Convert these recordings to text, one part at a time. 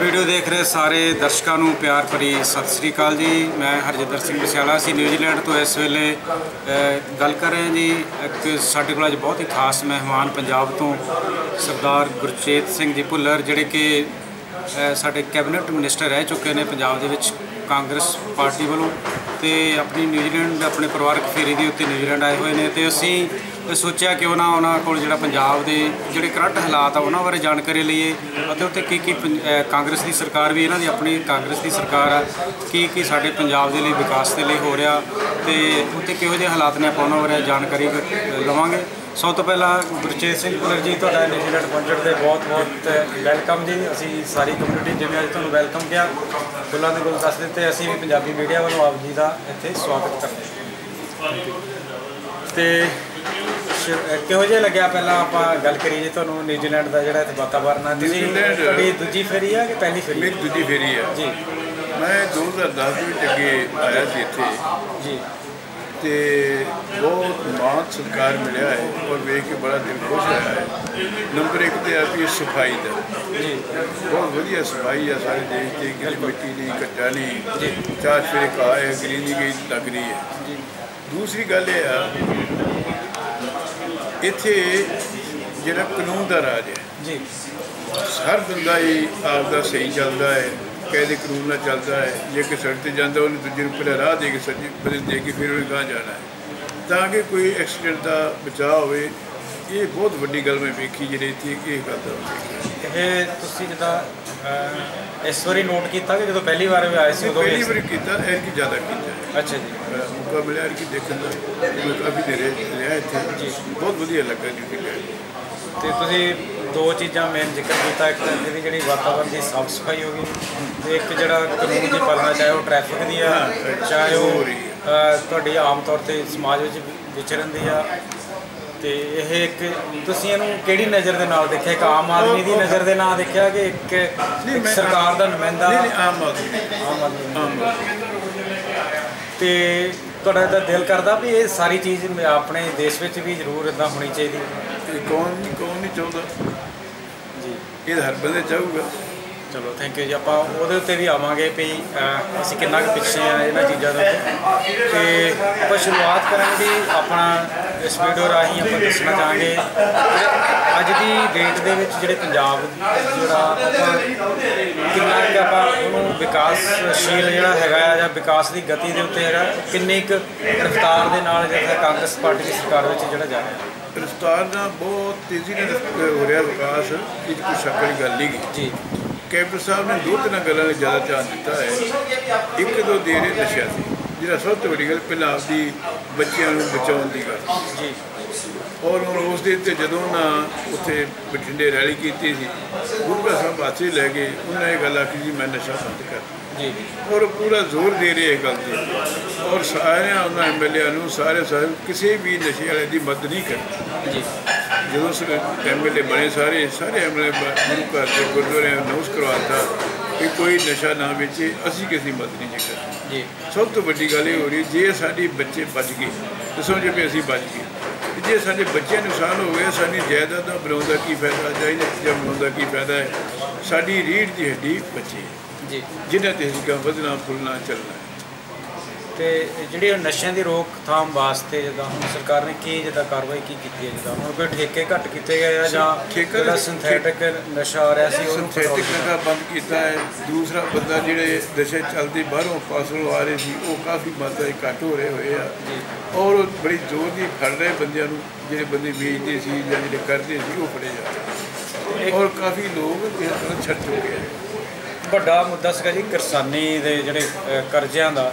Video ਦੇਖ ਰਹੇ ਸਾਰੇ ਦਰਸ਼ਕਾਂ ਨੂੰ ਪਿਆਰ ਭਰੀ ਸਤਿ ਸ੍ਰੀ ਅਕਾਲ ਜੀ। ਮੈਂ ਹਰਜਿੰਦਰ ਸਿੰਘ ਬਸਿਆਲਾ ਸੀ ਨਿਊਜ਼ੀਲੈਂਡ ਤੋਂ ਇਸ ਵੇਲੇ ਗੱਲ ਕਰ ਰਹੇ ਹਾਂ ਜੀ। ਇੱਕ ਸਾਡੇ ਕੋਲ ਅੱਜ ਬਹੁਤ ਹੀ ਖਾਸ ਮਹਿਮਾਨ ਪੰਜਾਬ ਤੋਂ ਸਰਦਾਰ ਗੁਰਚੇਤ ਸਿੰਘ ਜੀ ਭੁੱਲਰ, ਜਿਹੜੇ ਕਿ ਸਾਡੇ ਕੈਬਨਿਟ ਮਿਨਿਸਟਰ ਰਹਿ ਚੁੱਕੇ ਨੇ ਪੰਜਾਬ ਦੇ ਵਿੱਚ ਕਾਂਗਰਸ ਪਾਰਟੀ ਵੱਲੋਂ ਤੇ ਆਪਣੀ ਨਿਊਜ਼ੀਲੈਂਡ, ਆਪਣੇ ਪਰਿਵਾਰਕ ਫੇਰੀ ਦੇ ਉੱਤੇ ਨਿਊਜ਼ੀਲੈਂਡ ਆਏ ਹੋਏ ਨੇ ਤੇ ਅਸੀਂ ਸੋਚਿਆ ਕਿ ਉਹਨਾਂ ਉਹਨਾਂ ਕੋਲ ਜਿਹੜਾ ਪੰਜਾਬ ਦੇ ਜਿਹੜੇ ਕਰੰਟ ਹਾਲਾਤ ਆ, ਉਹਨਾਂ ਬਾਰੇ ਜਾਣਕਾਰੀ ਲਈਏ ਅਤੇ ਉੱਤੇ ਕੀ ਕੀ ਪੰ- ਕਾਂਗਰਸ ਦੀ ਸਰਕਾਰ ਵੀ ਇਹਨਾਂ ਦੀ ਆਪਣੀ ਕਾਂਗਰਸ ਦੀ ਸਰਕਾਰ ਆ, ਕੀ ਕੀ ਸਾਡੇ ਪੰਜਾਬ ਦੇ ਲਈ ਵਿਕਾਸ ਦੇ ਲਈ ਹੋ ਰਿਹਾ ਤੇ ਉੱਤੇ ਕਿਹੋ ਜਿਹੇ ਹਾਲਾਤ ਨੇ ਆਪਾਂ ਉਹਨਾਂ ਬਾਰੇ ਜਾਣਕਾਰੀ ਲਵਾਂਗੇ। ਸਭ ਤੋਂ ਪਹਿਲਾਂ ਗੁਰਚੇਤ ਸਿੰਘ ਪੁਲਰ ਜੀ, ਤੁਹਾਡਾ ਨਿਊਜ਼ੀਲੈਂਡ ਪਹੁੰਚਣ ਦੇ ਬਹੁਤ ਬਹੁਤ ਵੈਲਕਮ ਜੀ। ਅਸੀਂ ਸਾਰੀ ਕਮਿਊਨਿਟੀ ਜਿਵੇਂ ਅੱਜ ਤੁਹਾਨੂੰ ਵੈਲਕਮ ਕਿਹਾ ਫੁੱਲਾਂ ਦੇ ਗੁਲ ਦੱਸ ਦਿੱਤੇ, ਅਸੀਂ ਵੀ ਪੰਜਾਬੀ ਮੀਡੀਆ ਵੱਲੋਂ ਆਪ ਜੀ ਦਾ ਇੱਥੇ ਸਵਾਗਤ ਕਰਦੇ ਹਾਂ। ਤੇ ਕਿਹੋ ਜਿਹਾ ਲੱਗਿਆ ਪਹਿਲਾਂ ਆਪਾਂ ਗੱਲ ਕਰੀਏ ਜੀ ਤੁਹਾਨੂੰ ਨਿਊਜ਼ੀਲੈਂਡ ਦਾ ਜਿਹੜਾ ਇੱਥੇ ਵਾਤਾਵਰਨ ਆ? ਤੁਸੀਂ ਨਿਊਜ਼ੀਲੈਂਡ- ਤੁਹਾਡੀ ਦੂਜੀ ਫੇਰੀ ਆ ਕਿ ਪਹਿਲੀ ਫੇਰੀ? ਮੇਰੀ ਦੂਜੀ ਫੇਰੀ ਆ। ਜੀ। ਮੈਂ 2010 ਦੇ ਵਿੱਚ ਅੱਗੇ ਆਇਆ ਸੀ ਇੱਥੇ। ਜੀ। ਤੇ ਬਹੁਤ ਮਾਣ ਸਤਿਕਾਰ ਮਿਲਿਆ ਹੈ ਔਰ ਵੇਖ ਕੇ ਬੜਾ ਦਿਲ ਖੁਸ਼ ਹੋਇਆ ਹੈ। ਨੰਬਰ 1 ਤੇ ਆ ਵੀ ਸਫ਼ਾਈ ਦਾ। ਜੀ। ਬਹੁਤ ਵਧੀਆ ਸਫ਼ਾਈ ਆ ਸਾਰੇ ਦੇਸ਼ ਦੀ ਕਿ ਮਿੱਟੀ ਨਹੀਂ ਕੱਟਾ ਜੀ। ਨਹੀਂ ਚਾਰ ਫੇਰੇ ਕਾ ਹੈ ਗ੍ਰੀਨਰੀ ਗਈ ਲੱਗ ਰਹੀ ਹੈ। ਜੀ। ਦੂਸਰੀ ਗੱਲ ਇਹ ਆ ਇੱਥੇ ਜਿਹੜਾ ਕਾਨੂੰਨ ਦਾ ਰਾਜ ਹੈ ਜੀ। ਹਰ ਬੰਦਾ ਹੀ ਆਪਦਾ ਸਹੀ ਚੱਲਦਾ ਹੈ ਕਾਇਦੇ ਕਾਨੂੰਨ ਨਾਲ ਚੱਲਦਾ ਹੈ ਜੇ ਕਿ ਸੜਕ ਤੇ ਜਾਂਦਾ ਉਹਨੂੰ ਦੂਜੇ ਨੂੰ ਪਹਿਲਾਂ ਰਾਹ ਦੇ ਕੇ ਸੱਜੀ ਬਦਲ ਦੇ ਕੇ ਫਿਰ ਉਹਨੇ ਗਾਂ ਜਾਣਾ ਹੈ। ਤਾਂ ਕਿ ਕੋਈ ਐਕਸੀਡੈਂਟ ਦਾ ਬਚਾਅ ਹੋਵੇ ਇਹ ਬਹੁਤ ਵੱਡੀ ਗੱਲ ਮੈਂ ਵੇਖੀ ਜਿਹੜੀ ਇੱਥੇ ਇਹ ਗੱਲ ਦਾ। ਇਹ ਤੁਸੀਂ ਜਿੱਦਾਂ ਇਸ ਵਾਰੀ ਨੋਟ ਕੀਤਾ ਕਿ ਜਦੋਂ ਪਹਿਲੀ ਵਾਰ ਆਏ ਸੀ ਉਦੋਂ ਪਹਿਲੀ ਵਾਰੀ ਕੀਤਾ ਕੀ ਜ਼ਿਆਦਾ ਕੀਤਾ ਅੱਛਾ ਜੀ। ਮੌਕਾ ਮਿਲਿਆ ਕੀ ਦੇਖਣ ਦਾ ਮੈਂ ਕਾਫੀ ਦੇਰ ਰਿਹਾ ਇੱਥੇ। ਬਹੁਤ ਵਧੀਆ ਲੱਗਾ ਜੀ ਕਿ ਗਏ ਤੇ ਤੁਸੀਂ ਦੋ ਚੀਜ਼ਾਂ ਮੇਨ ਜ਼ਿਕਰ ਕੀਤਾ ਇੱਕ ਤਾਂ ਇਹਦੀ ਜਿਹੜੀ ਵਾਤਾਵਰਣ ਦੀ ਸਾਫ਼ ਸਫ਼ਾਈ ਹੋ ਗਈ ਤੇ ਇੱਕ ਜਿਹੜਾ ਕਾਨੂੰਨ ਦੀ ਪਾਲਣਾ ਚਾਹੇ ਉਹ ਟ੍ਰੈਫਿਕ ਦੀ ਆ ਚਾਹੇ ਉਹ ਤੁਹਾਡੀ ਆਮ ਤੌਰ ਤੇ ਸਮਾਜ ਵਿੱਚ ਵਿਚਰਨ ਦੀ ਆ। ਤੇ ਇਹ ਇੱਕ ਤੁਸੀਂ ਇਹਨੂੰ ਕਿਹੜੀ ਨਜ਼ਰ ਦੇ ਨਾਲ ਦੇਖਿਆ? ਇੱਕ ਆਮ ਆਦਮੀ ਦੀ ਨਜ਼ਰ ਦੇ ਨਾਲ ਦੇਖਿਆ ਕਿ ਇੱਕ ਸਰਕਾਰ ਦਾ ਨੁਮਾਇੰਦਾ? ਨਹੀਂ ਆਮ ਆਦਮੀ। ਆਮ ਆਦਮੀ। ਤੇ ਤੁਹਾਡਾ ਇਹਦਾ ਦਿਲ ਕਰਦਾ ਵੀ ਇਹ ਸਾਰੀ ਚੀਜ਼ ਆਪਣੇ ਦੇਸ਼ ਵਿੱਚ ਵੀ ਜ਼ਰੂਰ ਇਦਾਂ ਹੋਣੀ ਚਾਹੀਦੀ? ਇਹ ਕੌਣ ਕੌਣ ਨਹੀਂ ਚਾਹੁੰਦਾ? ਜੀ। ਇਹ ਹਰ ਬੰਦੇ ਚਾਹੂਗਾ। ਚਲੋ ਥੈਂਕ ਯੂ ਜੀ। ਆਪਾਂ ਉਹਦੇ ਉੱਤੇ ਵੀ ਆਵਾਂਗੇ ਵੀ ਅਸੀਂ ਕਿੰਨਾ ਕੁ ਪਿੱਛੇ ਆ ਇਹਨਾਂ ਚੀਜ਼ਾਂ ਦੇ ਉੱਤੇ। ਤੇ ਆਪਾਂ ਸ਼ੁਰੂਆਤ ਕਰਾਂਗੇ ਜੀ ਆਪਣਾ ਇਸ ਵੀਡੀਓ ਰਾਹੀਂ ਆਪਾਂ ਦੱਸਣਾ ਚਾਹਾਂਗੇ ਅੱਜ ਦੀ ਡੇਟ ਦੇ ਵਿੱਚ ਜਿਹੜੇ ਪੰਜਾਬ ਜਿਹੜਾ ਆਪਾਂ ਕਿੰਨਾ ਵਿਕਾਸਸ਼ੀਲ ਜਿਹੜਾ ਹੈਗਾ ਆ ਜਾਂ ਵਿਕਾਸ ਦੀ ਗਤੀ ਦੇ ਉੱਤੇ ਹੈਗਾ ਕਿੰਨੀ ਕੁ ਰਫ਼ਤਾਰ ਦੇ ਨਾਲ ਜਿਹੜਾ ਕਾਂਗਰਸ ਪਾਰਟੀ ਦੀ ਸਰਕਾਰ ਵਿੱਚ ਜਿਹੜਾ ਜਾ ਰਿਹਾ? ਰਫਤਾਰ ਨਾਲ ਬਹੁਤ ਤੇਜ਼ੀ ਨਾਲ ਹੋ ਰਿਹਾ ਵਿਕਾਸ ਇਹ ਕੋਈ ਸ਼ੱਕ ਵਾਲੀ ਗੱਲ ਨਹੀਂ ਜੀ। ਕੈਪਟਨ ਸਾਹਿਬ ਨੇ ਦੋ ਤਿੰਨ ਗੱਲਾਂ 'ਤੇ ਜ਼ਿਆਦਾ ਧਿਆਨ ਦਿੱਤਾ ਹੈ। ਇੱਕ ਦੋ ਦੇ ਰਹੇ ਨਸ਼ਿਆ ਸੀ ਜਿਹੜਾ ਸਭ ਤੋਂ ਵੱਡੀ ਗੱਲ ਪਹਿਲਾਂ ਆਪਦੀ ਬੱਚਿਆਂ ਨੂੰ ਬਚਾਉਣ ਦੀ ਗੱਲ। ਜੀ। ਔਰ ਉਸ ਦੇ ਉੱਤੇ ਜਦੋਂ ਨਾ ਉੱਥੇ ਬਠਿੰਡੇ ਰੈਲੀ ਕੀਤੀ ਸੀ ਗੁਰੂ ਸਾਹਿਬ ਹਾਥੀ ਲੈ ਗਏ। ਉਹਨਾਂ ਇਹ ਗੱਲ ਆਖੀ ਜੀ ਮੈਂ ਨਸ਼ਾ ਬੰਦ ਕਰ ਜੀ। ਔਰ ਪੂਰਾ ਜ਼ੋਰ ਦੇ ਰਹੇ ਇਹ ਗੱਲ ਤੇ। ਔਰ ਸਾਰਿਆਂ ਉਹਨਾਂ ਐਮਐਲਏ ਨੂੰ ਸਾਰੇ ਸਾਹਿਬ ਕਿਸੇ ਵੀ ਨਸ਼ੇ ਵਾਲੇ ਦੀ ਮਦਦ ਨਹੀਂ ਕਰਨੀ। ਜੀ। ਜਦੋਂ ਐਮਐਲਏ ਬਣੇ ਸਾਰੇ ਸਾਰੇ ਐਮਐਲਏ ਗੁਰੂ ਘਰ ਦੇ ਗੁਰਦੁਆਰੇ ਅਨਾਉਂਸ ਕਰਵਾਤਾ ਕਿ ਕੋਈ ਨਸ਼ਾ ਨਾ ਵੇਚੇ ਅਸੀਂ ਕਿਸੇ ਦੀ ਮਦਦ ਨਹੀਂ ਜੀ ਕਰਨੀ। ਜੀ। ਸਭ ਤੋਂ ਵੱਡੀ ਗੱਲ ਇਹ ਹੋ ਰਹੀ ਜੇ ਸਾਡੇ ਬੱਚੇ ਬਚ ਗਏ ਤਾਂ ਸਮਝੋ ਵੀ ਅਸੀਂ ਬਚ ਗਏ। ਤੇ ਜੇ ਸਾਡੇ ਬੱਚੇ ਨੁਕਸਾਨ ਹੋ ਗਏ ਸਾਡੀ ਜਾਇਦਾਦ ਦਾ ਬਣਾਉਣ ਦਾ ਕੀ ਫਾਇਦਾ ਜਾਇਦਾਦ ਦਾ ਕੀ ਫਾਇਦਾ ਹੈ ਸਾਡੀ ਰੀੜ ਦੀ ਹੱਡੀ ਬੱਚੇ ਜੀ ਜਿਨ੍ਹਾਂ ਤੇ ਅਸੀਂ ਗਾ ਵਧਣਾ ਫੁੱਲਣਾ ਚੱਲਣਾ। ਤੇ ਜਿਹੜੀ ਉਹ ਨਸ਼ਿਆਂ ਦੀ ਰੋਕਥਾਮ ਵਾਸਤੇ ਜਿੱਦਾਂ ਹੁਣ ਸਰਕਾਰ ਨੇ ਕੀ ਜਿੱਦਾਂ ਕਾਰਵਾਈ ਕੀ ਕੀਤੀ ਹੈ ਜਿੱਦਾਂ? ਹੁਣ ਕੋਈ ਠੇਕੇ ਘੱਟ ਕੀਤੇ ਗਏ ਆ ਜਾਂ ਠੇਕਾ- ਜਿਹੜਾ ਸਿੰਥੈਟਿਕ ਨਸ਼ਾ ਆ ਰਿਹਾ ਸੀ ਉਹਨੂੰ ਸਿੰਥੈਟਿਕ ਨਸ਼ਾ ਬੰਦ ਕੀਤਾ ਹੈ। ਦੂਸਰਾ ਬੰਦਾ ਜਿਹੜੇ ਨਸ਼ੇ ਚੱਲਦੇ ਬਾਹਰੋਂ ਪਾਸੋਂ ਆ ਰਹੇ ਸੀ ਉਹ ਕਾਫੀ ਮਾਤਰਾ ਘੱਟ ਹੋ ਰਹੇ ਹੋਏ ਆ। ਔਰ ਬੜੀ ਜ਼ੋਰ ਦੀ ਫੜ ਰਹੇ ਬੰਦਿਆਂ ਨੂੰ ਜਿਹੜੇ ਬੰਦੇ ਵੇਚਦੇ ਸੀ ਜਾਂ ਜਿਹੜੇ ਕਰਦੇ ਸੀ ਉਹ ਫੜੇ ਜਾ ਰਹੇ ਔਰ ਕਾਫੀ ਲੋਕ ਇਸ ਤਰ੍ਹਾਂ ਛੱਡ ਚੁੱਕੇ ਆ। ਵੱਡਾ ਮੁੱਦਾ ਸੀਗਾ ਜੀ ਕਿਰਸਾਨੀ ਦੇ ਜਿਹੜੇ ਕਰਜ਼ਿਆਂ ਦਾ।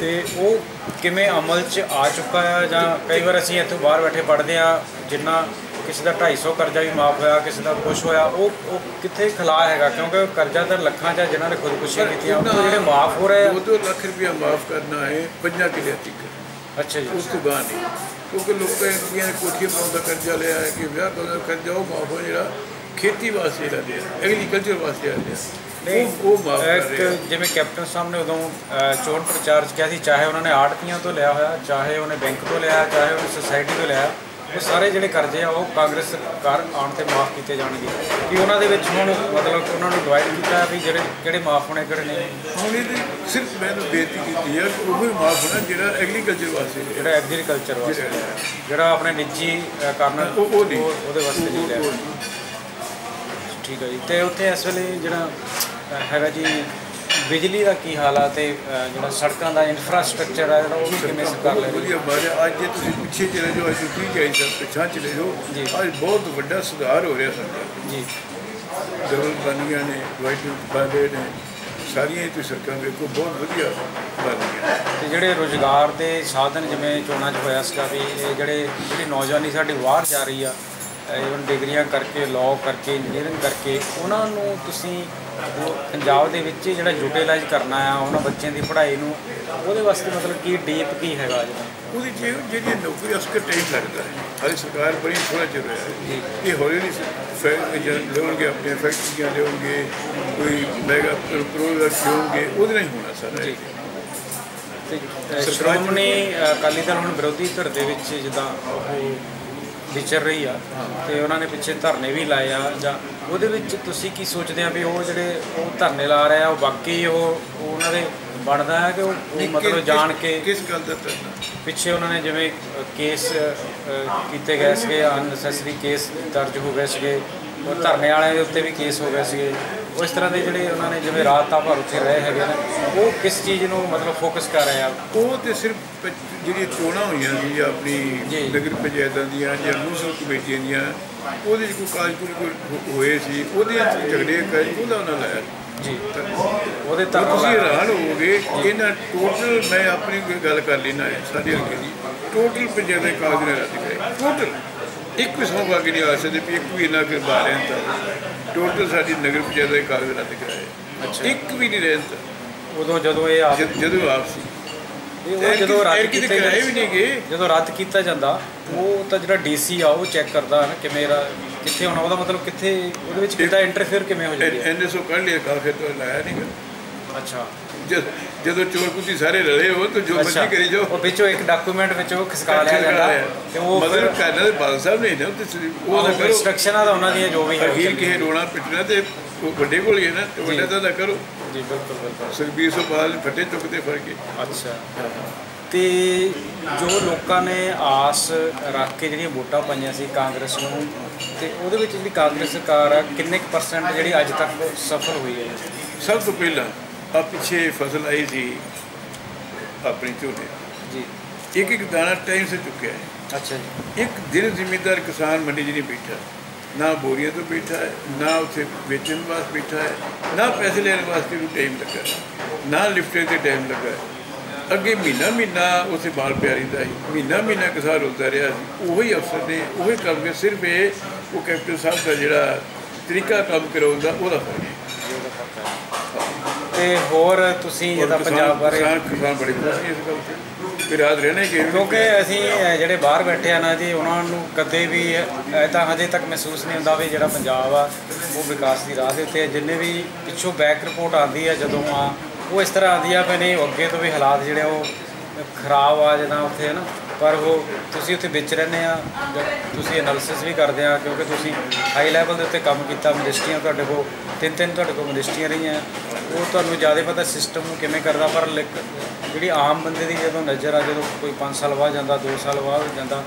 ਤੇ ਉਹ ਕਿਵੇਂ ਅਮਲ 'ਚ ਆ ਚੁੱਕਾ ਆ ਜਾਂ ਕਈ ਵਾਰ ਅਸੀਂ ਇੱਥੋਂ ਬਾਹਰ ਬੈਠੇ ਪੜ੍ਹਦੇ ਆ ਜਿੰਨਾ ਕਿਸੇ ਦਾ 250 ਕਰਜ਼ਾ ਵੀ ਮਾਫ ਹੋਇਆ ਕਿਸੇ ਦਾ ਕੁਛ ਹੋਇਆ ਉਹ ਉਹ ਕਿੱਥੇ ਖਲਾ ਹੈਗਾ? ਕਿਉਂਕਿ ਕਰਜ਼ਾ ਤਾਂ ਲੱਖਾਂ 'ਚ ਜਿਨ੍ਹਾਂ ਨੇ ਖੁਦਕੁਸ਼ੀਆਂ ਕੀਤੀਆਂ ਉਹ ਜਿਹੜੇ ਮਾਫ ਹੋ ਰਹੇ ਆ। ਦੋ ਦੋ ਲੱਖ ਰੁਪਇਆ ਮਾਫ ਕਰਨਾ ਹੈ ਪੰਜਾਂ ਕਿਲਿਆਂ ਤੱਕ ਅੱਛਾ ਜੀ। ਉਸ ਤੋਂ ਬਾਅਦ ਨਹੀਂ। ਕਿਉਂਕਿ ਲੋਕਾਂ ਦੀਆਂ ਕੋਠੀਆਂ ਬਣਾਉਣ ਦਾ ਕਰਜ਼ਾ ਲਿਆ ਹੈ ਕਿ ਵਿਆਹ ਕਰਨ ਦਾ ਕਰਜ਼ਾ ਉਹ ਮਾਫ ਹੋ ਜਿਹੜਾ ਖੇਤੀ ਵਾਸਤੇ ਲਿਆ ਐਗਰੀਕਲਚਰ ਵਾਸਤੇ ਲਿਆ ਇੱਕ ਰਿਹਾ। ਜਿਵੇਂ ਕੈਪਟਨ ਸਾਹਿਬ ਨੇ ਉਦੋਂ ਚੋਣ ਪ੍ਰਚਾਰ 'ਚ ਕਿਹਾ ਸੀ ਚਾਹੇ ਉਹਨਾਂ ਨੇ ਆੜਤੀਆਂ ਤੋਂ ਲਿਆ ਹੋਇਆ ਚਾਹੇ ਉਹਨੇ ਬੈਂਕ ਤੋਂ ਲਿਆ ਚਾਹੇ ਉਹਨੇ ਸੁਸਾਇਟੀ ਤੋਂ ਲਿਆ ਉਹ ਸਾਰੇ ਜਿਹੜੇ ਕਰਜ਼ੇ ਆ ਉਹ ਕਾਂਗਰਸ ਸਰਕਾਰ ਆਉਣ ਤੇ ਮਾਫ ਕੀਤੇ ਜਾਣਗੇ। ਕਿ ਉਹਨਾਂ ਦੇ ਵਿੱਚ ਹੁਣ ਮਤਲਬ ਉਹਨਾਂ ਨੂੰ ਡਿਵਾਈਡ ਕੀਤਾ ਵੀ ਜਿਹੜੇ ਕਿਹੜੇ ਮਾਫ ਹੋਣੇ ਕਿਹੜੇ ਨਹੀਂ? ਹੁਣ ਇਹਦੀ ਸਿਰਫ ਮੈਨੂੰ ਬੇਨਤੀ ਕੀਤੀ ਹੈ ਉਹ ਹੀ ਮਾਫ ਹੋਣਾ ਜਿਹੜਾ ਐਗਰੀਕਲਚਰ ਵਾਸਤੇ। ਜਿਹੜਾ ਐਗਰੀਕਲਚਰ ਵਾਸਤੇ ਜਿਹੜਾ ਆਪਣੇ ਨਿੱਜੀ ਕਰਨ ਉਹ- ਉਹ ਨਹੀਂ। ਉਹਦੇ ਵਾਸਤੇ ਨਹੀਂ ਠੀਕ ਹੈ ਜੀ। ਤੇ ਉੱਥੇ ਇਸ ਵੇਲੇ ਜਿਹੜਾ ਹੈਗਾ ਜੀ ਬਿਜਲੀ ਦਾ ਕੀ ਹਾਲ ਆ ਤੇ ਜਿਹੜਾ ਸੜਕਾਂ ਦਾ ਇਨਫਰਾਸਟ੍ਰਕਚਰ ਆ ਜਿਹੜਾ ਉਹ ਵੀ ਕਿਵੇਂ ਸਰਕਾਰ ਲੈ ਵਧੀਆ ਬਾਰੇ ਅੱਜ ਜੇ ਤੁਸੀਂ ਪਿੱਛੇ ਚਲੇ ਜਾਓ ਅੱਜ ਕੀ ਚਾਹੀਦਾ ਪਿੱਛਾ ਚਲੇ। ਜਾਓ ਅੱਜ ਬਹੁਤ ਵੱਡਾ ਸੁਧਾਰ ਹੋ ਰਿਹਾ ਸਾਡਾ। ਜੀ। ਡਬਲ ਬਣੀਆਂ ਨੇ ਵਾਈਟ ਬਾਲੇ ਨੇ ਸਾਰੀਆਂ ਹੀ ਤੁਸੀਂ ਸੜਕਾਂ ਵੇਖੋ ਬਹੁਤ ਵਧੀਆ ਬਣੀਆਂ ਤੇ ਜਿਹੜੇ ਰੋਜ਼ਗਾਰ ਦੇ ਸਾਧਨ ਜਿਵੇਂ ਚੋਣਾਂ 'ਚ ਹੋਇਆ ਸੀਗਾ ਵੀ ਇਹ ਜਿਹੜੇ ਜਿਹੜੀ ਨੌਜਵਾਨੀ ਸਾਡੀ ਬਾਹਰ ਜਾ ਰਹੀ ਆ ਇਵਨ ਡਿਗਰੀਆਂ ਕਰਕੇ ਲਾਅ ਕਰਕੇ ਇੰਜੀਨੀਅਰਿੰਗ ਕਰਕੇ ਉਹਨਾਂ ਨੂੰ ਤੁਸੀਂ ਪੰਜਾਬ ਦੇ ਵਿੱਚ ਜਿਹੜਾ ਯੂਟਿਲਾਈਜ਼ ਕਰਨਾ ਆ ਉਹਨਾਂ ਬੱਚਿਆਂ ਦੀ ਪੜ੍ਹਾਈ ਨੂੰ ਉਹਦੇ ਵਾਸਤੇ ਮਤਲਬ ਕੀ ਡੀਪ ਕੀ ਹੈਗਾ ਜਿਹੜਾ ਉਹਦੀ ਜਿਹੜੀ ਨੌਕਰੀ ਅਸਕਰ ਟਾਈਮ ਲੱਗਦਾ ਹੈ। ਹਾਲੇ ਸਰਕਾਰ ਬੜੀ ਥੋੜਾ ਚਿਰ ਹੈ। ਇਹ ਹੌਲੀ ਹੌਲੀ ਲਿਆਉਣਗੇ ਆਪਣੀਆਂ ਫੈਕਟਰੀਆਂ ਲਿਆਉਣਗੇ ਕੋਈ ਮੈਗਾ ਪ੍ਰੋਜੈਕਟ ਲਿਆਉਣਗੇ ਉਹਦੇ ਨਾਲ ਹੀ ਹੋਣਾ ਸਾਰਾ ਜੀ। ਸ਼੍ਰੋਮਣੀ ਅਕਾਲੀ ਦਲ ਹੁਣ ਵਿਰੋਧੀ ਧਿਰ ਦੇ ਵਿੱਚ ਜਿੱਦਾਂ ਉਹ ਵਿਚਰ ਰਹੀ ਆ ਤੇ ਉਹਨਾਂ ਨੇ ਪਿੱਛੇ ਧਰਨੇ ਵੀ ਲਾਏ ਆ ਜਾਂ ਉਹਦੇ ਵਿੱਚ ਤੁਸੀਂ ਕੀ ਸੋਚਦੇ ਆ ਵੀ ਉਹ ਜਿਹੜੇ ਉਹ ਧਰਨੇ ਲਾ ਰਹੇ ਆ ਉਹ ਵਾਕਈ ਉਹ ਉਹ ਉਹਨਾਂ ਦੇ ਬਣਦਾ ਹੈ ਕਿ ਉਹ ਉਹ ਮਤਲਬ ਜਾਣ ਕੇ ਕਿਸ ਗੱਲ ਦਾ ਕਰਨਾ ਪਿੱਛੇ ਉਹਨਾਂ ਨੇ ਜਿਵੇਂ ਕੇਸ ਕੀਤੇ ਗਏ ਸੀਗੇ ਅਨਸੈਸਰੀ ਕੇਸ ਦਰਜ ਹੋ ਗਏ ਸੀਗੇ ਔਰ ਧਰਨੇ ਵਾਲਿਆਂ ਦੇ ਉੱਤੇ ਵੀ ਕੇਸ ਹੋ ਗਏ ਸੀਗੇ। ਉਹ ਇਸ ਤਰ੍ਹਾਂ ਦੇ ਜਿਹੜੇ ਉਹਨਾਂ ਨੇ ਜਿਵੇਂ ਰਾਤਾਂ ਭਰ ਉੱਥੇ ਰਹੇ ਹੈਗੇ ਨੇ ਉਹ ਕਿਸ ਚੀਜ਼ ਨੂੰ ਮਤਲਬ ਫੋਕਸ ਕਰ ਰਹੇ ਆ? ਉਹ ਤੇ ਸਿਰਫ ਜਿਹੜੀਆਂ ਚੋਣਾਂ ਹੋਈਆਂ ਸੀ। ਆਪਣੀ ਨਗਰ ਪੰਚਾਇਤਾਂ ਦੀਆਂ ਜਾਂ ਮੂਸਲ ਕਮੇਟੀਆਂ ਦੀਆਂ ਉਹਦੇ ਕੋਈ ਕਾਜ ਕੋਈ ਹੋਏ ਸੀ ਉਹਦੇ ਝਗੜੇ ਕਾਜ ਉਹਦਾ ਉਹਨਾਂ ਲਾਇਆ ਜੀ। ਉਹਦੇ ਤਾਂ ਤੁਸੀਂ ਹੈਰਾਨ ਹੋਵੋਗੇ ਇਹਨਾਂ ਟੋਟਲ ਮੈਂ ਆਪਣੀ ਗੱਲ ਕਰ ਲੈਣਾ ਹੈ ਸਾਡੇ ਹਲਕੇ ਦੀ। ਟੋਟਲ ਪੰਚਾਇਤ ਦੇ ਕਾਗਜ਼ ਨੇ ਰੱਦ ਕਰੇ ਟੋਟਲ ਇੱਕ ਵੀ ਸੌ ਬਾਕੀ ਨਹੀਂ ਆ ਸਕਦੇ ਵੀ ਇੱਕ ਵੀ ਇੰਨਾ ਕਰ ਬਾ ਰਹੇ ਤਾਂ। ਟੋਟਲ ਸਾਡੀ ਨਗਰ ਪੰਚਾਇਤ ਦੇ ਕਾਗਜ਼ ਰੱਦ ਕਰਾਏ। ਇੱਕ ਵੀ ਨਹੀਂ ਰਹਿੰਦਾ ਉਦੋਂ ਜਦੋਂ ਇਹ ਆਪ ਜਦ- ਜਦੋਂ ਆਪਸੀ ਇਹ ਜਦੋਂ ਰੱਦ ਕਿਤੇ ਕਰਾਏ ਵੀ ਨਹੀਂ ਗਏ ਜਦੋਂ ਰੱਦ ਕੀਤਾ ਜਾਂਦਾ ਉਹ ਤਾਂ ਜਿਹੜਾ ਡੀਸੀ ਆ ਉਹ ਚੈੱਕ ਕਰਦਾ ਹੈ ਨਾ ਕਿ ਮੇਰਾ ਕਿੱਥੇ ਹੋਣਾ ਉਹਦਾ ਮਤਲਬ ਕਿੱਥੇ ਉਹਦੇ ਵਿੱਚ ਕਿੱਦਾਂ ਇੰਟਰਫੇਅਰ ਕਿਵੇਂ ਹੋ ਜਾਂਦੀ ਹੈ? ਐਨਐਸਓ ਕੱਢ ਲਿਆ ਕਾਫੀ ਤੋਂ ਲਾਇਆ ਨਹੀਂ ਗਾ। ਅੱਛਾ। ਜਦ- ਚੋਰ ਕੁੱਤੀ ਸਾਰੇ ਰਲੇ ਹੋ ਤਾਂ ਜੋ ਮਰਜ਼ੀ ਕਰੀ ਜਾਓ। ਉਹ ਵਿੱਚੋਂ ਇੱਕ ਡਾਕੂਮੈਂਟ ਵਿੱਚ ਉਹ ਖਿਸਕਾ ਲਿਆ ਜਾਂਦਾ ਤੇ ਉਹ ਮਤਲਬ ਕਰਨਾ ਤੇ ਬਾਲ ਸਾਹਿਬ ਨੇ ਨਾ ਉਹ ਕਰੋ। ਇਨਸਟਰਕਸ਼ਨਾਂ ਦਾ ਉਹਨਾਂ ਦੀਆਂ ਜੋ ਵੀ ਹੈ ਅਖੀਰ ਕਿਸੇ ਰੋਣਾ ਪਿੱਟਣਾ ਤੇ ਵੱਡੇ ਕੋਲ ਹੀ ਹੈ ਨਾ ਤੇ ਵੱਡੇ ਦਾ ਤਾਂ ਕਰੋ। ਜੀ ਬਿਲਕੁਲ ਬਿਲਕੁਲ। ਸੁਖਬੀਰ ਸਿੰਘ ਬਾਦਲ ਫੱਟੇ ਚੁੱਕਦੇ ਫੜ ਕੇ। ਅੱਛਾ। ਤੇ ਜੋ ਲੋਕਾਂ ਨੇ ਆਸ ਰੱਖ ਕੇ ਜਿਹੜੀਆਂ ਵੋਟਾਂ ਪਾਈਆਂ ਸੀ ਕਾਂਗਰਸ ਨੂੰ ਤੇ ਉਹਦੇ ਵਿੱਚ ਜਿਹੜੀ ਕਾਂਗਰਸ ਸਰਕਾਰ ਆ ਕਿੰਨੇ ਕੁ ਪਰਸੈਂਟ ਜਿਹੜੀ ਅੱਜ ਤੱਕ ਸਫਲ ਹੋਈ ਹੈ? ਸਭ ਤੋਂ ਪਹਿਲਾਂ ਆ ਪਿੱਛੇ ਫਸਲ ਆਈ ਸੀ ਆਪਣੀ ਝੋਨੇ ਜੀ। ਇੱਕ ਇੱਕ ਦਾਣਾ ਟਾਈਮ ਸੇ ਚੁੱਕਿਆ ਹੈ। ਅੱਛਾ ਜੀ। ਇੱਕ ਦਿਨ ਜ਼ਿਮੀਂਦਾਰ ਕਿਸਾਨ ਮੰਡੀ 'ਚ ਨਹੀਂ ਬੈਠਾ। ਨਾ ਬੋਰੀਆਂ ਤੋਂ ਬੈਠਾ ਹੈ ਨਾ ਉੱਥੇ ਵੇਚਣ ਵਾਸਤੇ ਬੈਠਾ ਹੈ ਨਾ ਪੈਸੇ ਲੈਣ ਵਾਸਤੇ ਨੂੰ ਟਾਈਮ ਲੱਗਾ ਹੈ, ਨਾ ਲਿਫਟਿੰਗ ਤੇ ਟਾਈਮ ਲੱਗਾ ਹੈ। ਅੱਗੇ ਮਹੀਨਾ ਮਹੀਨਾ ਉੱਥੇ ਬਾਲ ਪਿਆ ਰਹਿੰਦਾ ਸੀ ਮਹੀਨਾ ਮਹੀਨਾ ਕਿਸਾਨ ਰੁਲਦਾ ਰਿਹਾ ਸੀ। ਉਹੀ ਅਫਸਰ ਨੇ ਉਹੀ ਕੰਮ ਕੇ ਸਿਰਫ ਇਹ ਉਹ ਕੈਪਟਨ ਸਾਹਿਬ ਦਾ ਜਿਹੜਾ ਤਰੀਕਾ ਕੰਮ ਕਰਾਉਣ ਦਾ ਉਹਦਾ ਫ਼ਰਕ ਹੈ। ਤੇ ਹੋਰ ਤੁਸੀਂ ਕਿਸਾਨ- ਪੰਜਾਬ ਬਾਰੇ ਕਿਸਾਨ ਕਿਸਾਨ ਬੜੇ ਖੁਸ਼ ਇਸ ਗੱਲ ਤੇ। ਫਿਰ ਰਾਤ ਰਹਿਣੇ ਕਿ ਕਿਉਂਕਿ ਅਸੀਂ ਜਿਹੜੇ ਬਾਹਰ ਬੈਠੇ ਆ ਨਾ ਜੀ ਉਹਨਾਂ ਨੂੰ ਕਦੇ ਵੀ ਇਹ ਤਾਂ ਹਜੇ ਤੱਕ ਮਹਿਸੂਸ ਨਹੀਂ ਹੁੰਦਾ ਵੀ ਜਿਹੜਾ ਪੰਜਾਬ ਆ ਉਹ ਵਿਕਾਸ ਦੀ ਰਾਹ ਦੇ ਉੱਤੇ ਹੈ। ਜਿੰਨੇ ਵੀ ਪਿੱਛੋਂ ਬੈਕ ਰਿਪੋਰਟ ਆਉਂਦੀ ਹੈ ਜਦੋਂ ਆ ਉਹ ਇਸ ਤਰ੍ਹਾਂ ਆਉਂਦੀ ਆ ਵੀ ਨਹੀਂ ਅੱਗੇ ਤੋਂ ਵੀ ਹਾਲਾਤ ਜਿਹੜੇ ਆ ਉਹ ਖਰਾਬ ਆ ਜਿੱਦਾਂ ਉੱਥੇ ਹੈ ਨਾ। ਪਰ ਉਹ ਤੁਸੀਂ ਉੱਥੇ ਵਿੱਚ ਰਹਿੰਦੇ ਆ ਤੁਸੀਂ ਐਨਾਲਿਸਿਸ ਵੀ ਕਰਦੇ ਆ ਕਿਉਂਕਿ ਤੁਸੀਂ ਹਾਈ ਲੈਵਲ ਦੇ ਉੱਤੇ ਕੰਮ ਕੀਤਾ ਮਿਨਿਸਟਰੀਆਂ ਤੁਹਾਡੇ ਕੋਲ ਤਿੰਨ ਤਿੰਨ ਤੁਹਾਡੇ ਕੋਲ ਮਿਨਿਸਟਰੀਆਂ ਰਹੀਆਂ। ਉਹ ਤੁਹਾਨੂੰ ਜ਼ਿਆਦਾ ਪਤਾ ਸਿਸਟਮ ਨੂੰ ਕਿਵੇਂ ਕਰਦਾ ਪਰ ਲਿਕ- ਜਿਹੜੀ ਆਮ ਬੰਦੇ ਦੀ ਜਦੋਂ ਨਜ਼ਰ ਆ ਜਦੋਂ ਕੋਈ 5 ਸਾਲ ਬਾਅਦ ਜਾਂਦਾ 2 ਸਾਲ ਬਾਅਦ ਜਾਂਦਾ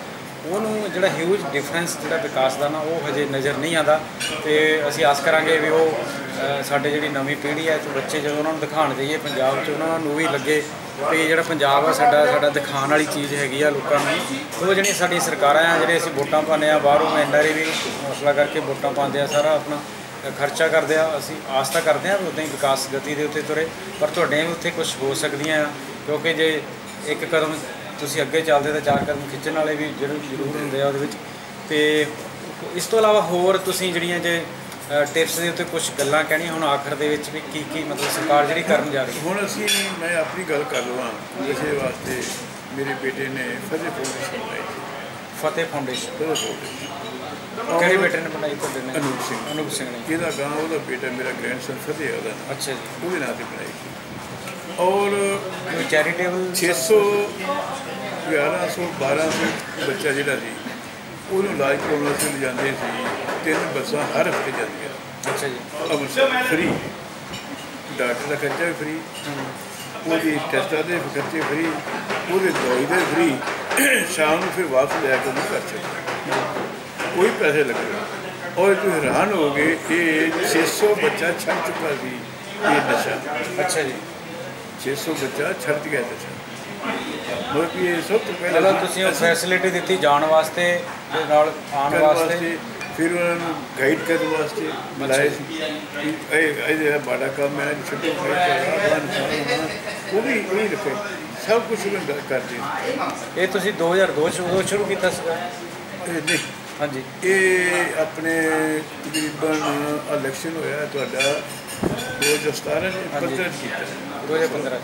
ਉਹਨੂੰ ਜਿਹੜਾ ਹਿਊਜ ਡਿਫਰੈਂਸ ਜਿਹੜਾ ਵਿਕਾਸ ਦਾ ਨਾ ਉਹ ਹਜੇ ਨਜ਼ਰ ਨਹੀਂ ਆਉਂਦਾ। ਤੇ ਅਸੀਂ ਆਸ ਕਰਾਂਗੇ ਵੀ ਉਹ ਅ, ਸਾਡੇ ਜਿਹੜੀ ਨਵੀਂ ਪੀੜ੍ਹੀ ਹੈ ਤੇ ਬੱਚੇ ਜਦੋਂ ਉਹਨਾਂ ਨੂੰ ਦਿਖਾਉਣ ਜਾਈਏ ਪੰਜਾਬ 'ਚ ਉਹਨਾਂ ਨੂੰ ਵੀ ਲੱਗੇ ਵੀ ਜਿਹੜਾ ਪੰਜਾਬ ਆ, ਸਾਡਾ ਸਾਡਾ ਦਿਖਾਉਣ ਵਾਲੀ ਚੀਜ਼ ਹੈਗੀ ਆ ਲੋਕਾਂ ਨੂੰ। ਉਹ ਜਿਹੜੀਆਂ ਸਾਡੀਆਂ ਸਰਕਾਰਾਂ ਆ, ਜਿਹੜੇ ਅਸੀਂ ਵੋਟਾਂ ਪਾਉਂਦੇ ਆ, ਬਾਹਰੋਂ ਐਨਆਰਏ ਵੀ ਹੌਸਲਾ ਕਰਕੇ ਵੋਟਾਂ ਪਾਉਂਦੇ ਆ, ਸਾਰਾ ਆਪਣਾ ਖਰਚਾ ਕਰਦੇ ਆ। ਅਸੀਂ ਆਸ ਤਾਂ ਕਰਦੇ ਆ ਵੀ ਉਦਾਂ ਹੀ ਵਿਕਾਸ ਗਤੀ ਦੇ ਉੱਤੇ ਤੁਰੇ, ਪਰ ਤੁਹਾਡੇ ਵੀ ਉੱਥੇ ਕੁਝ ਹੋ ਸਕਦੀਆਂ ਆ, ਕਿਉਂਕਿ ਜੇ ਇੱਕ ਕਦਮ ਤੁਸੀਂ ਅੱਗੇ ਚੱਲਦੇ ਤਾਂ ਚਾਰ ਕਦਮ ਖਿੱਚਣ ਵਾਲੇ ਵੀ ਜਿਹੜੇ ਜ਼ਰੂਰ ਹੁੰਦੇ ਆ ਉਹਦੇ ਵਿੱਚ। ਤੇ ਇਸ ਤੋਂ ਇਲਾਵਾ ਹੋਰ ਤੁਸੀਂ ਜਿਹੜੀਆਂ ਜੇ ਟਿਪਸ ਦੇ ਉੱਤੇ ਕੁਝ ਗੱਲਾਂ ਕਹਿਣੀਆਂ ਹੁਣ ਆਖਰ ਦੇ ਵਿੱਚ ਵੀ ਕੀ ਕੀ ਮਤਲਬ ਸਰਕਾਰ ਜਿਹੜੀ ਕਰਨ ਜਾ ਰਹੀ ਹੁਣ ਅਸੀਂ ਮੈਂ ਆਪਣੀ ਗੱਲ ਕਰ ਲਵਾਂ ਇਸੇ ਵਾਸਤੇ ਮੇਰੇ ਬੇਟੇ ਨੇ ਫਤਿਹ ਫਾਊਂਡੇਸ਼ਨ ਬਣਾਈ ਫਤਿਹ ਫਾਊਂਡੇਸ਼ਨ ਕਿਹੜੇ ਬੇਟੇ ਨੇ ਬਣਾਈ ਤੁਹਾਡੇ ਨੇ? ਅਨੂਪ ਸਿੰਘ। ਅਨੂਪ ਸਿੰਘ ਨੇ। ਇਹਦਾ ਗਾਂ ਉਹਦਾ ਬੇਟਾ ਮੇਰਾ ਗ੍ਰੈਂਡਸਨ ਫਤਿਹ ਹੈ ਉਹਦਾ ਅੱਛਾ ਜੀ। ਉਹਦੇ ਨਾਂ ਤੇ ਬਣਾਈ ਸੀ। ਔਰ ਚੈਰੀਟੇਬਲ 600 1100 1200 ਬੱਚਾ ਜਿਹੜਾ ਸੀ ਉਹਨੂੰ ਇਲਾਜ ਕਰਾਉਣ ਵਾਸਤੇ ਲਿਜਾਂਦੇ ਸੀ। ਤਿੰਨ ਬੱਸਾਂ ਹਰ ਹਫ਼ਤੇ ਜਾਂਦੀਆਂ। ਅੱਛਾ ਜੀ। ਅੰਮ੍ਰਿਤਸਰ ਫ੍ਰੀ। ਡਾਕਟਰ ਦਾ ਖਰਚਾ ਵੀ ਫ੍ਰੀ। ਉਹਦੀ ਟੈਸਟਾਂ ਦੇ ਖਰਚੇ ਫ੍ਰੀ। ਉਹਦੇ ਦਵਾਈ ਦੇ ਫ੍ਰੀ। ਸ਼ਾਮ ਨੂੰ ਫਿਰ ਵਾਪਸ ਲੈ ਕੇ ਉਹਨੂੰ ਘਰ ਚਲੇ ਕੋਈ ਪੈਸੇ ਲੱਗਦੇ ਔਰ ਤੁਸੀਂ ਹੈਰਾਨ ਹੋਗੇ ਇਹ 600 ਬੱਚਾ ਛੱਡ ਚੁੱਕਾ ਸੀ ਇਹ ਨਸ਼ਾ। ਅੱਛਾ ਜੀ। 600 ਬੱਚਾ ਛੱਡ ਗਿਆ ਨਸ਼ਾ। ਮਤਲਬ ਕਿ ਇਹ ਸਭ ਤੋਂ ਪਹਿਲਾਂ ਮਤਲਬ ਤੁਸੀਂ ਉਹ ਫੈਸਿਲਿਟੀ ਦਿੱਤੀ ਜਾਣ ਵਾਸਤੇ ਤੇ ਨਾਲ ਆਉਣ ਵਾਸਤੇ। ਫਿਰ ਉਹਨਾਂ ਨੂੰ ਗਾਈਡ ਕਰਨ ਵਾਸਤੇ ਬੁਲਾਏ। ਸੀ ਕਿ ਇਹ ਇਹ ਜਿਹੜਾ ਬੜਾ ਕੰਮ ਹੈ ਛੋਟੇ ਛੋਟੇ ਉਹ ਵੀ ਉਹ ਹੀ ਰੱਖੇ। ਸਭ ਕੁਝ ਉਹਨਾਂ ਦਾ ਕਰਦੇ। ਇਹ ਤੁਸੀਂ 2002 ਚ ਉਦੋਂ ਸ਼ੁਰੂ ਕੀਤਾ ਸੀਗਾ? ਨਹੀਂ। ਹਾਂਜੀ। ਇਹ ਆਪਣੇ ਤਕਰੀਬਨ ਇਲੈਕਸ਼ਨ ਹੋਇਆ ਤੁਹਾਡਾ 2017 ਦੇ ਹਾਂਜੀ। 15 ਚ ਕੀਤਾ। 2015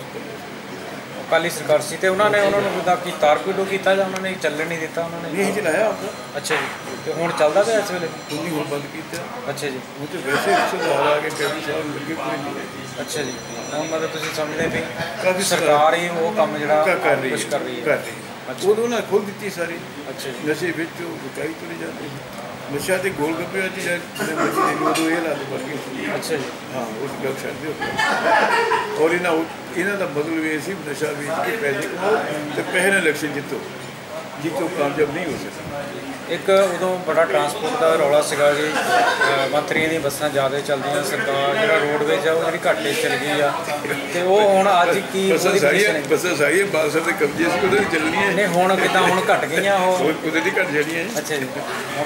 ਚ ਅਕਾਲੀ ਸਰਕਾਰ ਸੀ ਤੇ ਉਹਨਾਂ ਨੇ ਉਹਨਾਂ ਨੂੰ ਉਹਦਾ ਕੀ ਤਾਰਕੂਡੋ ਕੀਤਾ ਜਾਂ ਉਹਨਾਂ ਨੇ ਚੱਲਣ ਨਹੀਂ ਦਿੱਤਾ ਉਹਨਾਂ ਨੇ। ਨਹੀਂ ਚਲਾਇਆ ਆਪਦਾ। ਅੱਛਾ ਜੀ ਤੇ ਹੁਣ ਚੱਲਦਾ ਪਿਆ ਇਸ ਵੇਲੇ? ਉਹਨੇ ਹੁਣ ਬੰਦ ਕੀਤਾ। ਅੱਛਾ ਜੀ। ਉਹ ਤੇ ਵੈਸੇ ਹੀ ਸੁਧਾਰ ਆ ਕੇ ਕੈਬੀ ਸਾਹਿਬ ਲੱਗੇ ਪੂਰੇ ਨਹੀਂ ਅੱਛਾ ਜੀ ਹੁਣ ਮਤਲਬ ਤੁਸੀਂ ਸਮਝਦੇ ਵੀ ਕਾਫੀ ਸਰਕਾਰ ਹੀ ਉਹ ਕੰਮ ਜਿਹੜਾ ਕਰ ਕਰ ਰਹੀ ਹੈ। ਉਦੋਂ ਨਾ ਖੋਲ ਦਿੱਤੀ ਸਾਰੀ। ਅੱਛਾ ਜੀ। ਨਸ਼ੇ ਵਿੱਚ ਉਹ ਵਿਕਾਈ ਤੁਰੇ ਜਾਂਦੇ ਨਸ਼ਾ ਤੇ ਗੋਲ ਗੱਪੇ ਅੱਜ ਜਿਹੜੇ ਬੱਚੇ ਨੇ ਉਦੋਂ ਇਹ ਗਈ ਸੀ। ਅੱਛਾ ਜੀ। ਹਾਂ ਉਸ ਗੱਲ ਛੱਡ ਦਿਓ। ਔਰ ਇਹਨਾਂ ਇਹਨਾਂ ਦਾ ਮਤਲਬ ਇਹ ਸੀ ਨਸ਼ਾ ਵੇਚ ਕੇ ਪੈਸੇ ਕਮਾਓ ਤੇ ਪਹਿਲੇ ਇਲੈਕਸ਼ਨ ਜਿੱਤੋ। ਜਿੱਤੋ ਕਾਮਯਾਬ ਨਹੀਂ ਹੋ ਸਕਦਾ। ਇੱਕ ਉਦੋਂ ਬੜਾ ਟਰਾਂਸਪੋਰਟ ਦਾ ਰੌਲਾ ਸੀਗਾ ਜੀ। ਮੰਤਰੀਆਂ ਦੀਆਂ ਬੱਸਾਂ ਜ਼ਿਆਦਾ ਚੱਲਦੀਆਂ ਸਰਕਾਰ ਜਿਹੜਾ ਰੋਡਵੇਜ ਆ ਉਹ ਜਿਹੜੀ ਘਾਟੇ ਚਲ ਗਈ ਆ। ਤੇ ਉਹ ਹੁਣ ਅੱਜ ਕੀ ਬੱਸਾਂ ਉਹਦੀ ਹੈ? ਬੱਸਾਂ ਸਾਰੀਆਂ ਦੇ ਕਬਜ਼ੇ ਸੀ ਉਹਦੇ ਚੱਲਣੀਆਂ ਨਹੀਂ ਹੁਣ ਕਿਦਾਂ ਹੁਣ ਘਟ ਗਈਆਂ ਉਹ? ਹੋਰ ਕੁਦਰਤੀ ਘਟ ਹੈ। ਅੱਛਾ ਜੀ।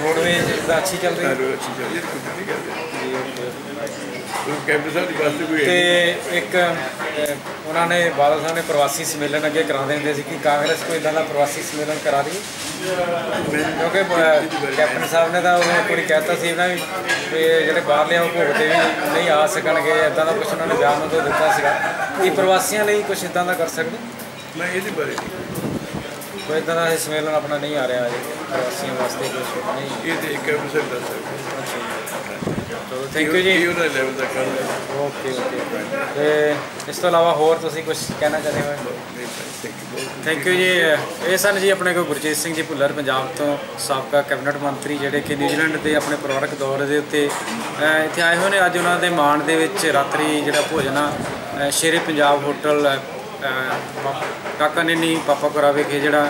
ਰੋਡਵੇਜ ਦਾ ਅੱਛੀ ਚੱਲ ਰਹੀ ਹੈ। ਅੱਛੀ ਚੱਲੀ ਹੈ ਕੁਦਰਤੀ ਕਰਦੇ ਜੀ, ਓਕੇ। ਉਹ ਕੈਪਟਨ ਸਾਹਿਬ ਦੀ ਤੇ ਕੋਈ ਇੱਕ ਉਹਨਾਂ ਨੇ ਬਾਦਲ ਸਾਹਿਬ ਨੇ ਪ੍ਰਵਾਸੀ ਸੰਮੇਲਨ ਅੱਗੇ ਕਰਾਉਂਦੇ ਹੁੰਦੇ ਸੀ ਕਿ ਕਾਂਗਰਸ ਕੋਈ ਇਦਾਂ ਦਾ ਪ੍ਰਵਾਸੀ ਸੰਮੇਲਨ ਕਰਾ ਰਹੀ ਨਹੀਂ। ਕਿਉਂਕਿ ਕੈਪਟਨ ਸਾਹਿਬ ਨੇ ਤਾਂ ਉਹ ਵਾਰੀ ਕਹਿਤਾ ਸੀ ਨਾ ਵੀ ਜਿਹੜੇ ਬਾਹਰਲੇ ਆ ਉਹ ਭੋਗ ਤੇ ਵੀ ਨਹੀਂ ਆ ਸਕਣਗੇ ਇਦਾਂ ਦਾ ਕੁਝ ਉਹਨਾਂ ਨੇ ਬਿਆਨ ਉਦੋਂ ਦਿੱਤਾ ਸੀਗਾ। ਕਿ ਪ੍ਰਵਾਸੀਆਂ ਲਈ ਕੁਝ ਇਦਾਂ ਦਾ ਕਰ ਸਕਦੇ? ਮੈਂ ਇਹਦੇ ਬਾਰੇ। ਕੋਈ ਇਦਾਂ ਦਾ ਇਹ ਸੰਮੇਲਨ ਆਪਣਾ ਨਹੀਂ ਆ ਰਿਹਾ ਪ੍ਰਵਾਸੀਆਂ ਵਾਸਤੇ ਕੁਝ ਨਹੀਂ। ਇਹ ਤੇ ਇੱਕ ਕੈਪਟਨ ਸਾਹਿਬ ਦੱਸ ਸਕਦੇ ਚਲੋ ਥੈਂਕ ਯੂ ਜੀ ਇਹ ਉਹਨਾਂ ਲੈਵਲ ਦਾ ਹੈ ਓਕੇ ਓਕੇ ਤੇ ਇਸ ਤੋਂ ਇਲਾਵਾ ਹੋਰ ਤੁਸੀਂ ਕੁਝ ਕਹਿਣਾ ਚਾਹੁੰਦੇ ਹੋ ਥੈਂਕ ਯੂ ਯੂ ਜੀ ਇਹ ਸਨ ਜੀ ਆਪਣੇ ਕੋਲ ਗੁਰਜੀਤ ਸਿੰਘ ਜੀ ਭੁੱਲਰ ਪੰਜਾਬ ਤੋਂ ਸਾਬਕਾ ਕੈਬਨਿਟ ਮੰਤਰੀ ਜਿਹੜੇ ਕਿ ਨਿਊਜ਼ੀਲੈਂਡ ਦੇ ਆਪਣੇ ਪਰਿਵਾਰਕ ਦੌਰੇ ਦੇ ਉੱਤੇ ਇੱਥੇ ਆਏ ਹੋਏ ਨੇ ਅੱਜ ਉਹਨਾਂ ਦੇ ਮਾਣ ਦੇ ਵਿੱਚ ਰਾਤਰੀ ਜਿਹੜਾ ਭੋਜਨ ਆ ਸ਼ੇਰੇ ਪੰਜਾਬ ਹੋਟਲ ਕਾਕਾ ਨੇਨੀ ਪਾਪਾ ਕੋਰਾ ਵਿਖੇ ਜਿਹੜਾ